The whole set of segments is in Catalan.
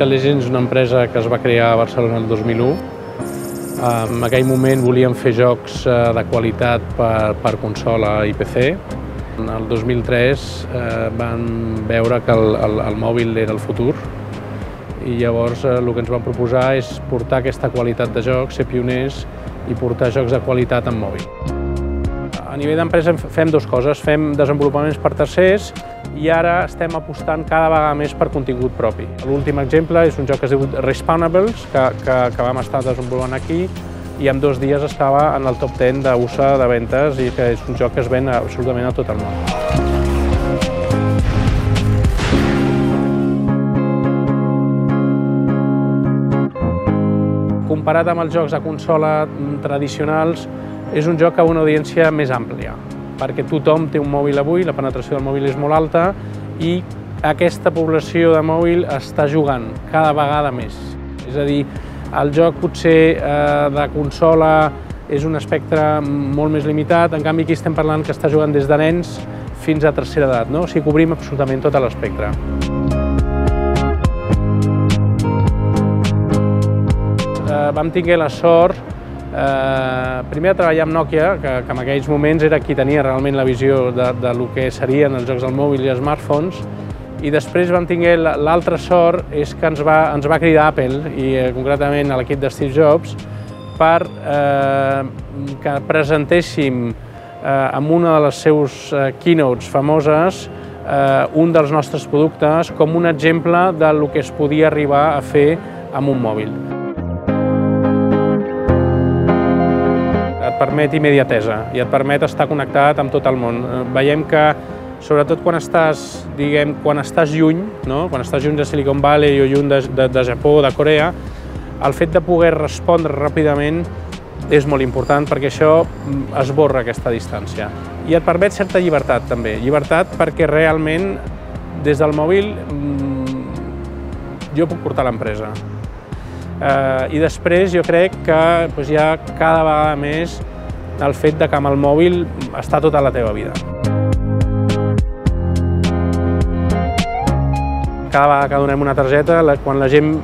Intelligence és una empresa que es va crear a Barcelona el 2001. En aquell moment volíem fer jocs eh, de qualitat per, per consola i PC. El 2003 eh, van veure que el, el, el mòbil era el futur i llavors eh, el que ens van proposar és portar aquesta qualitat de jocs, ser pioners i portar jocs de qualitat en mòbil. A nivell d'empresa fem dues coses, fem desenvolupaments per tercers i ara estem apostant cada vegada més per contingut propi. L'últim exemple és un joc que es diu Respawnables, que, que, que vam estar desenvolupant aquí i en dos dies estava en el top 10 d'USA de ventes i que és un joc que es ven absolutament a tot el món. Comparat amb els jocs de consola tradicionals, és un joc a una audiència més àmplia perquè tothom té un mòbil avui, la penetració del mòbil és molt alta i aquesta població de mòbil està jugant cada vegada més. És a dir, el joc potser eh, de consola és un espectre molt més limitat, en canvi aquí estem parlant que està jugant des de nens fins a tercera edat, no? o sigui, cobrim absolutament tot l'espectre. Eh, vam tingué la sort Eh, primer a treballar amb Nokia, que, que en aquells moments era qui tenia realment la visió de, de lo que serien els jocs del mòbil i els smartphones, i després vam tinguer l'altra sort és que ens va, ens va cridar Apple, i eh, concretament a l'equip de Steve Jobs, per eh, que presentéssim eh, amb una de les seus eh, keynotes famoses eh, un dels nostres productes com un exemple de lo que es podia arribar a fer amb un mòbil. Permet immediatesa i et permet estar connectat amb tot el món. Eh, veiem que, sobretot quan estàs, diguem, quan estàs lluny, no? quan estàs lluny de Silicon Valley o lluny de, de, de Japó o de Corea, el fet de poder respondre ràpidament és molt important perquè això mm, esborra aquesta distància. I et permet certa llibertat també, llibertat perquè realment des del mòbil mm, jo puc portar l'empresa. Eh, I després jo crec que doncs, hi ha cada vegada més el fet de que amb el mòbil està tota la teva vida. Cada vegada que donem una targeta, quan la gent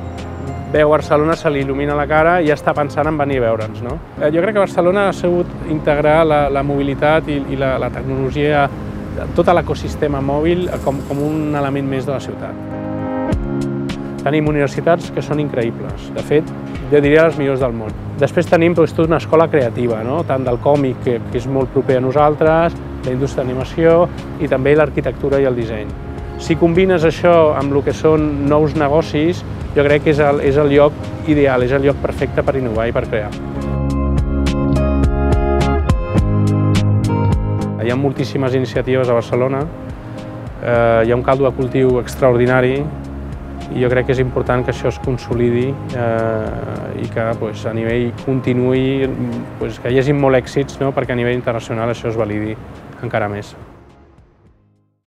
veu Barcelona se li il·lumina la cara i ja està pensant en venir a veure'ns. No? Eh, jo crec que Barcelona ha sabut integrar la, la mobilitat i, i la, la tecnologia, tot l'ecosistema mòbil com, com un element més de la ciutat. Tenim universitats que són increïbles. De fet, jo diria les millors del món. Després tenim doncs, tota una escola creativa, no? tant del còmic, que, és molt proper a nosaltres, la indústria d'animació i també l'arquitectura i el disseny. Si combines això amb el que són nous negocis, jo crec que és el, és el lloc ideal, és el lloc perfecte per innovar i per crear. Hi ha moltíssimes iniciatives a Barcelona, eh, hi ha un caldo de cultiu extraordinari, i jo crec que és important que això es consolidi eh, i que pues, a nivell continuï, pues, que hi hagi molt èxits no? perquè a nivell internacional això es validi encara més.